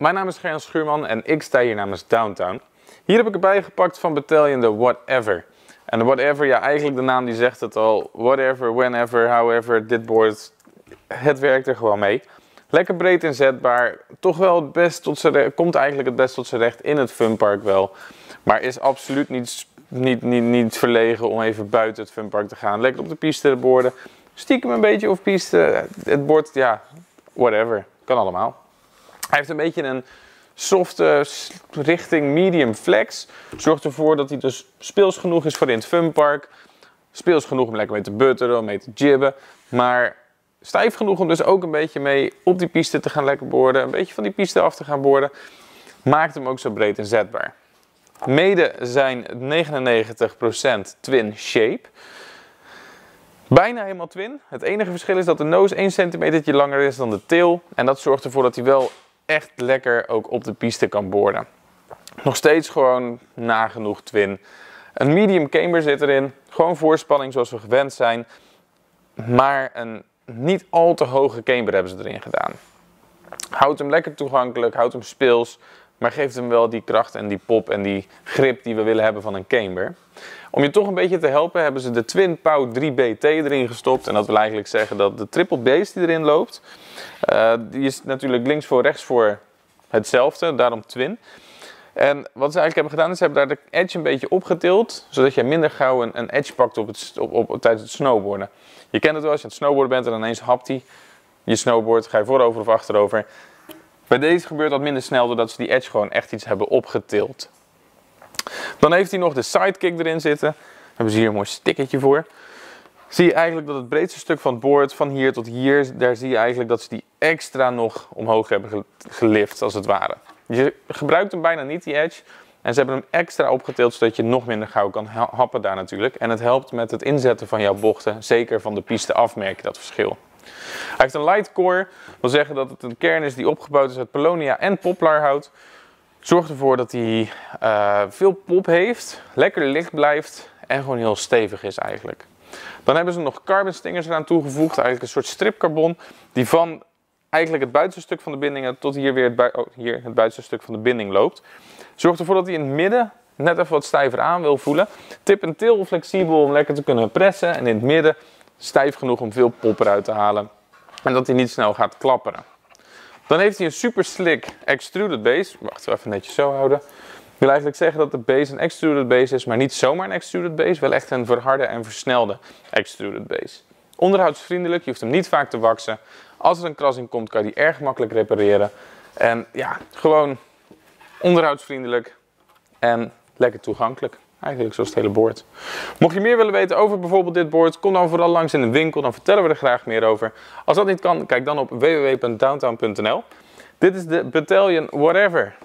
mijn naam is Gerjan Schuurman en ik sta hier namens Downtown. Hier heb ik erbij gepakt van Battalion de Whatever. En de Whatever, ja eigenlijk de naam die zegt het al. Whatever, whenever, however, dit board, het werkt er gewoon mee. Lekker breed inzetbaar, toch wel het best tot zijn komt eigenlijk het best tot zijn recht in het funpark wel. Maar is absoluut niet, niet, niet, niet verlegen om even buiten het funpark te gaan. Lekker op de piste de borden. Stiekem een beetje op piste. Het bord, ja, whatever. Kan allemaal. Hij heeft een beetje een softe richting medium flex. Zorgt ervoor dat hij dus speels genoeg is voor in het funpark. Speels genoeg om lekker mee te butteren, om mee te jibben. Maar stijf genoeg om dus ook een beetje mee op die piste te gaan lekker boorden. Een beetje van die piste af te gaan boorden. Maakt hem ook zo breed inzetbaar. Mede zijn 99% twin shape. Bijna helemaal twin. Het enige verschil is dat de nose 1 cm langer is dan de tail. En dat zorgt ervoor dat hij wel echt lekker ook op de piste kan boorden. Nog steeds gewoon nagenoeg twin. Een medium camber zit erin. Gewoon voorspanning zoals we gewend zijn. Maar een niet al te hoge camber hebben ze erin gedaan. Houdt hem lekker toegankelijk, houdt hem speels. Maar geeft hem wel die kracht en die pop en die grip die we willen hebben van een camber. Om je toch een beetje te helpen hebben ze de Twin Pow 3BT erin gestopt. En dat wil eigenlijk zeggen dat de triple base die erin loopt, uh, die is natuurlijk links voor rechts voor hetzelfde, daarom twin. En wat ze eigenlijk hebben gedaan is, ze hebben daar de edge een beetje opgetild, zodat je minder gauw een, een edge pakt op het, op, op, tijdens het snowboarden. Je kent het wel, als je aan het snowboarden bent en ineens hapt hij je snowboard, ga je voorover of achterover. Bij deze gebeurt dat minder snel, doordat ze die edge gewoon echt iets hebben opgetild. Dan heeft hij nog de sidekick erin zitten. Daar hebben ze hier een mooi stickertje voor. Zie je eigenlijk dat het breedste stuk van het boord, van hier tot hier, daar zie je eigenlijk dat ze die extra nog omhoog hebben gelift, als het ware. Je gebruikt hem bijna niet, die edge. En ze hebben hem extra opgetild, zodat je nog minder gauw kan happen daar natuurlijk. En het helpt met het inzetten van jouw bochten, zeker van de piste af merk je dat verschil. Heeft een light core, wil zeggen dat het een kern is die opgebouwd is uit Polonia en poplarhout. Zorgt ervoor dat hij uh, veel pop heeft, lekker licht blijft en gewoon heel stevig is eigenlijk. Dan hebben ze nog carbon stingers eraan toegevoegd, eigenlijk een soort stripcarbon die van eigenlijk het buitenste stuk van de bindingen tot hier weer het, oh, hier het buitenste stuk van de binding loopt. Zorgt ervoor dat hij in het midden net even wat stijver aan wil voelen. Tip en til flexibel om lekker te kunnen pressen en in het midden stijf genoeg om veel pop eruit te halen. En dat hij niet snel gaat klapperen. Dan heeft hij een super slick extruded base. Wacht, even netjes zo houden. Ik wil eigenlijk zeggen dat de base een extruded base is, maar niet zomaar een extruded base. Wel echt een verharde en versnelde extruded base. Onderhoudsvriendelijk, je hoeft hem niet vaak te waksen. Als er een krassing komt, kan je die erg makkelijk repareren. En ja, gewoon onderhoudsvriendelijk en lekker toegankelijk. Eigenlijk zoals het hele boord. Mocht je meer willen weten over bijvoorbeeld dit boord, kom dan vooral langs in de winkel, dan vertellen we er graag meer over. Als dat niet kan, kijk dan op www.downtown.nl. Dit is de Battalion Whatever.